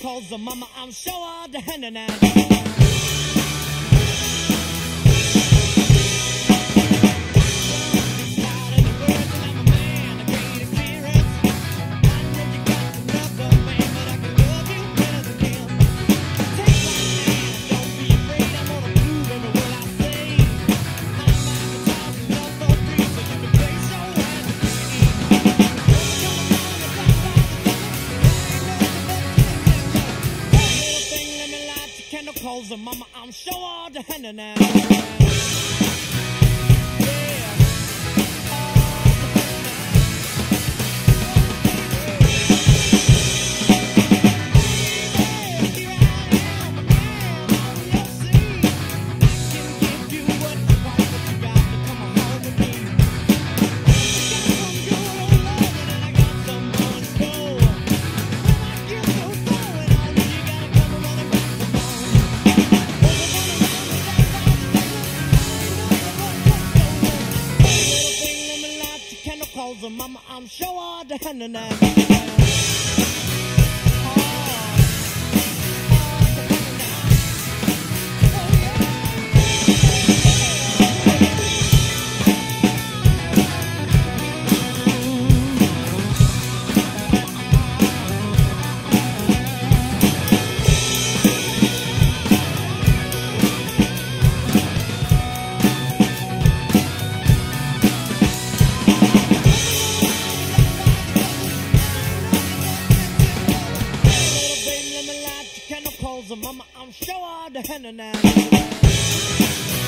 calls the mama. I'm sure the hand and Calls her mama, I'm sure all the henna in mama, I'm sure the hand in hand. Mama, I'm sure the hand in hand.